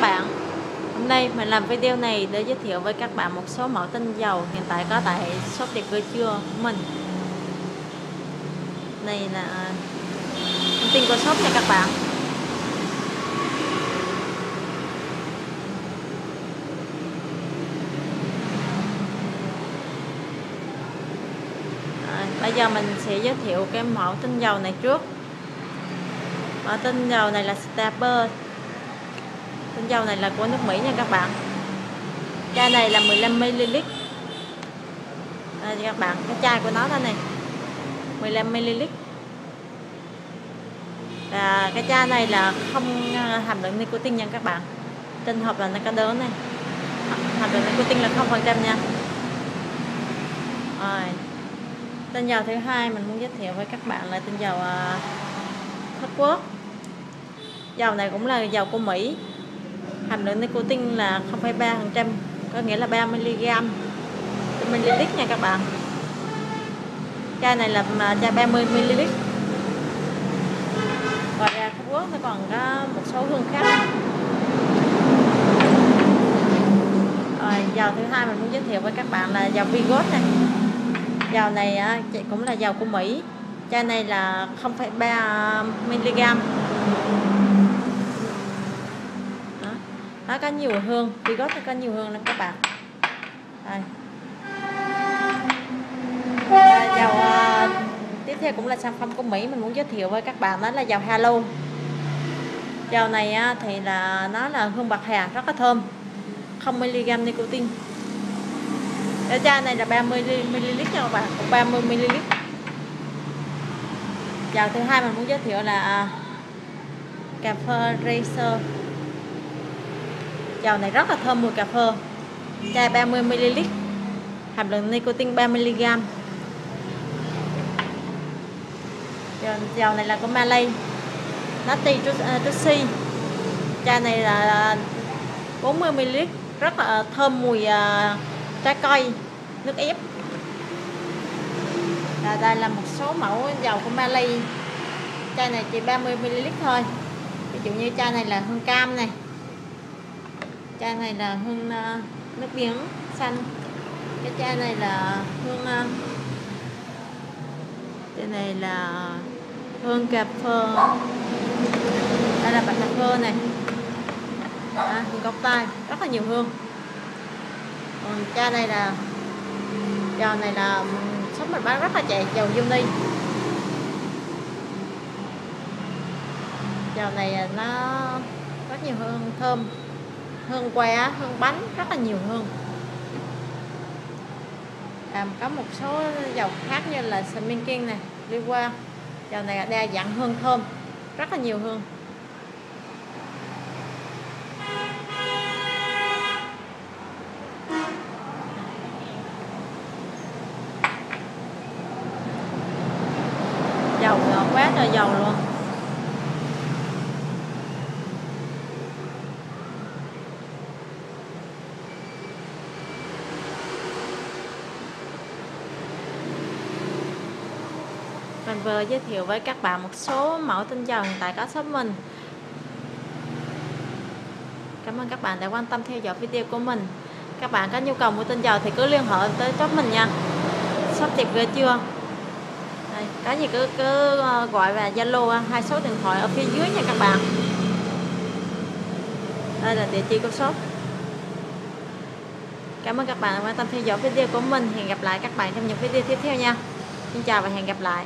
các bạn. Hôm nay mình làm video này để giới thiệu với các bạn một số mẫu tinh dầu hiện tại có tại shop đẹp cơ chưa của mình. Này là à, thông tin của shop nha các bạn. À, Bây giờ mình sẽ giới thiệu cái mẫu tinh dầu này trước. Mẫu tinh dầu này là Stapper tinh dầu này là của nước Mỹ nha các bạn. Chai này là 15ml đây các bạn cái chai của nó đây này. 15ml và cái chai này là không à, hàm lượng nicotine nha các bạn. Trên hộp là nó có đớn này. Hàm lượng nicotine là không phần trăm nha. Rồi tinh dầu thứ hai mình muốn giới thiệu với các bạn là tinh dầu uh, thất quốc. Dầu này cũng là dầu của Mỹ hàm lượng nicotine là 0,3% có nghĩa là 3 mg ml nha các bạn. Chai này là chai 30 ml. Ngoài ra Phú Quốc nó còn có một số hương khác. Rồi dầu thứ hai mình muốn giới thiệu với các bạn là dầu Vigos này dầu này cũng là dầu của Mỹ. Chai này là 0,3 mg nó có nhiều hương Bigot nó có nhiều hương lắm các bạn. Đây. À, dầu uh, tiếp theo cũng là sản phẩm của Mỹ mình muốn giới thiệu với các bạn đó là dầu Halo. Dầu này uh, thì là nó là hương bạc hà rất là thơm. Không mg nicotine. Cái chai này là 30 ml nha các bạn 30 ml dầu thứ hai mình muốn giới thiệu là uh, cà phê racer. Dầu này rất là thơm mùi cà phê. Chai 30ml Hàm lượng nicotine 3mg Dầu này là của Malay. Nati à, Trussi. Chai này là 40ml Rất là thơm mùi à, trái cây, Nước ép. Và đây là một số mẫu dầu của Malay. Chai này chỉ 30ml thôi. Ví dụ như chai này là hương cam này chai này là hương uh, nước biển xanh. Cái chai này là hương uh, chai này là hương cà phê. Đây là bạc cà phê này. À, hương cốc tai rất là nhiều hương. Còn chai này là dầu này là shop mình bán rất là chạy dầu Uni dầu này nó rất nhiều hương thơm hương que hương bánh rất là nhiều hương. À, có một số dầu khác như là Sminking này đi qua. Dầu này đa dạng hương thơm rất là nhiều hương. Dầu quá trời dầu luôn. Mình vừa giới thiệu với các bạn một số mẫu tinh dầu hiện tại có shop mình. Cảm ơn các bạn đã quan tâm theo dõi video của mình. Các bạn có nhu cầu mua tinh dầu thì cứ liên hệ tới shop mình nha. Shop đẹp ghê chưa? Đây, Có gì cứ, cứ ờ, gọi và Zalo ờ, hai số điện thoại ở phía dưới nha các bạn. Đây là địa chỉ của shop. Cảm ơn các bạn đã quan tâm theo dõi video của mình. Hẹn gặp lại các bạn trong những video tiếp theo nha. Xin chào và hẹn gặp lại.